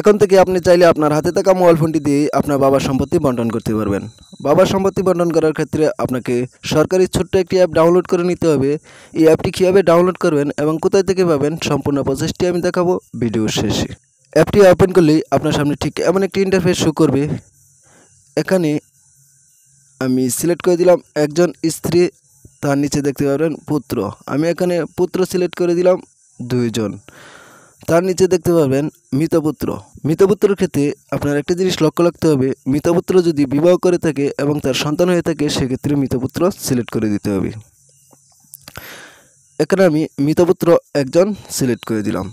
এখন থেকে আপনি চাইলে আপনার হাতে থাকা মোবাইল ফোনটি দিয়ে আপনার বাবার সম্পত্তি বন্টন করতে পারবেন। বাবার সম্পত্তি বন্টন করার ক্ষেত্রে আপনাকে সরকারি ছোট্ট একটি অ্যাপ ডাউনলোড করে নিতে হবে। এই অ্যাপটি কীভাবে ডাউনলোড করবেন এবং কোথায় থেকে পাবেন সম্পূর্ণ প্রসেসটি আমি দেখাবো ভিডিওর শেষে। অ্যাপটি ওপেন করলেই আপনার সামনে ঠিক এমন একটি ইন্টারফেস শো করবে। এখানে আমি সিলেক্ট করে দিলাম একজন স্ত্রী, তার নিচে দেখতে পাবেন পুত্র। আমি এখানে পুত্র সিলেক্ট করে দিলাম দুইজন। তার নিচে দেখতে পাবেন মৃতপুত্র। মৃতপুত্রের ক্ষেত্রে আপনার একটা জিনিস লক্ষ্য রাখতে হবে, মৃতপুত্র যদি বিবাহ করে থাকে এবং তার সন্তান হয়ে থাকে, সেক্ষেত্রে মৃতপুত্র সিলেক্ট করে দিতে হবে। এখানে আমি মৃতপুত্র একজন সিলেক্ট করে দিলাম।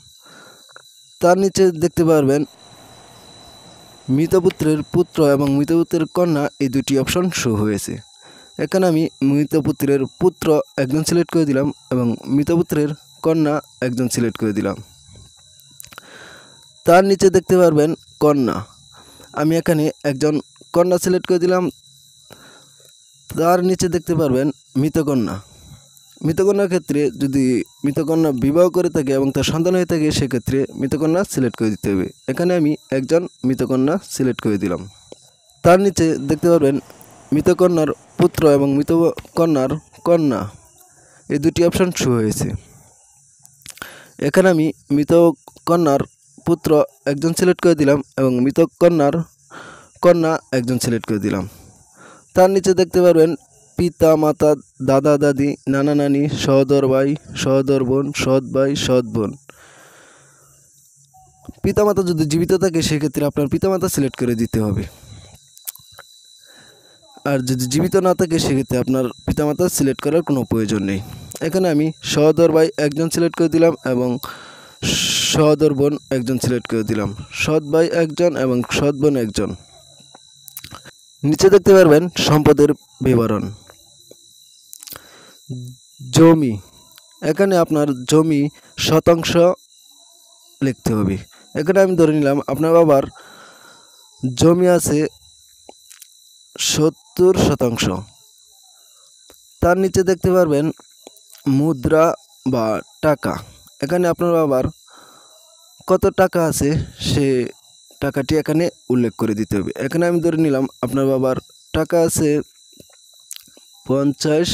তার নিচে দেখতে পারবেন মৃতপুত্রের পুত্র এবং মৃতপুত্রের কন্যা এই দুটি অপশন শো হয়েছে। এখানে আমি মৃতপুত্রের পুত্র একজন সিলেক্ট করে দিলাম এবং মৃতপুত্রের কন্যা একজন সিলেক্ট করে দিলাম। তার নিচে দেখতে পারবেন কন্যা। আমি এখানে একজন কন্যা সিলেক্ট করে দিলাম। তার নিচে দেখতে পারবেন মৃতকন্যা মৃতকন্যার ক্ষেত্রে যদি মৃতকন্যা বিবাহ করে থাকে এবং তার সন্তান হয়ে থাকে, সেক্ষেত্রে মৃতকন্যা সিলেক্ট করে দিতে হবে। এখানে আমি একজন মৃতকন্যা সিলেক্ট করে দিলাম। তার নিচে দেখতে পারবেন মৃতকন্যার পুত্র এবং মৃতকন্যার কন্যা। এই দুটি অপশান শো হয়েছে। এখানে আমি মৃতকন্যার পুত্র একজন সিলেক্ট করে দিলাম এবং মৃত কন্যার কন্যা একজন সিলেক্ট করে দিলাম। তার নিচে দেখতে পারবেন পিতা, মাতা, দাদা, দাদি, নানা, নানি, সহদর ভাই, সহদর বোন, সৎ ভাই, সৎ বোন। পিতামাতা যদি জীবিত থাকে, সেক্ষেত্রে আপনার পিতামাতা সিলেক্ট করে দিতে হবে। আর যদি জীবিত না থাকে, সেক্ষেত্রে আপনার পিতামাতা সিলেক্ট করার কোনো প্রয়োজন নেই। এখানে আমি সহদর ভাই একজন সিলেক্ট করে দিলাম এবং সহদর বোন একজন সিলেক্ট করে দিলাম। সৎ ভাই একজন এবং সৎ বোন একজন। নিচে দেখতে পারবেন সম্পদের বিবরণ। জমি। এখানে আপনার জমি শতাংশ লিখতে হবে। এখানে আমি ধরে নিলাম, আপনার বাবার জমি আছে সত্তর শতাংশ। তার নিচে দেখতে পারবেন মুদ্রা বা টাকা। এখানে আপনার বাবার কত টাকা আছে সে টাকাটি এখানে উল্লেখ করে দিতে হবে। এখানে আমি ধরে নিলাম, আপনার বাবার টাকা আছে পঞ্চাশ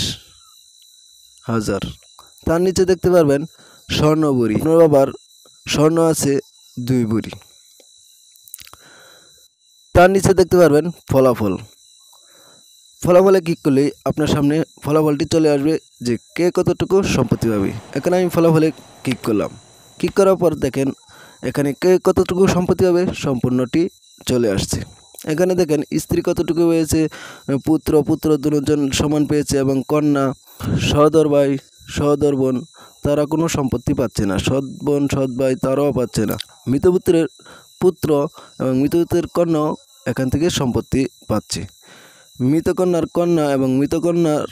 হাজার। তার নিচে দেখতে পারবেন, স্বর্ণ বুড়ি। আপনার বাবার স্বর্ণ আছে দুই বুড়ি। তার নিচে দেখতে পারবেন ফলাফল। ফলাফলে ক্লিক করলেই আপনার সামনে ফলাফলটি চলে আসবে যে কে কতটুকু সম্পত্তি পাবে। এখানে আমি ফলাফলে ক্লিক করলাম। ক্লিক করার পর দেখেন এখানে কে কতটুকু সম্পত্তি হবে? সম্পূর্ণটি চলে আসছে। এখানে দেখেন, স্ত্রী কতটুকু পেয়েছে পুত্র পুত্র দুজন সমান পেয়েছে এবং কন্যা, সহদর ভাই, সহদর বোন, তারা কোনো সম্পত্তি পাচ্ছে না। সৎ বোন, সৎ ভাই, তারাও পাচ্ছে না। মৃতপুত্রের পুত্র এবং মৃতপুত্রের কন্যাও এখান থেকে সম্পত্তি পাচ্ছে। মৃতকন্যার কন্যা এবং মৃতকন্যার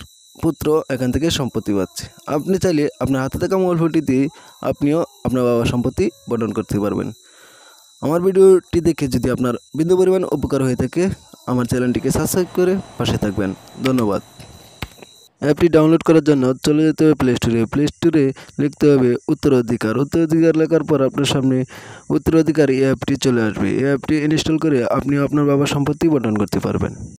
পুত্র এখান থেকে সম্পত্তি পাচ্ছে। আপনি চাইলে আপনার হাতে থাকা মোবাইল ফোনটি দিয়ে আপনিও আপনার বাবার সম্পত্তি বর্ণন করতে পারবেন। আমার ভিডিওটি দেখে যদি আপনার বিন্দু পরিমাণ উপকার হয়ে থাকে, আমার চ্যানেলটিকে সাবস্ক্রাইব করে পাশে থাকবেন। ধন্যবাদ। অ্যাপটি ডাউনলোড করার জন্য চলে যেতে হবে প্লে স্টোরে প্লে স্টোরে লিখতে হবে উত্তরাধিকার। উত্তরাধিকার লেখার পর আপনার সামনে উত্তরাধিকার এই অ্যাপটি চলে আসবে। এই অ্যাপটি ইনস্টল করে আপনি আপনার বাবার সম্পত্তি বন্টন করতে পারবেন।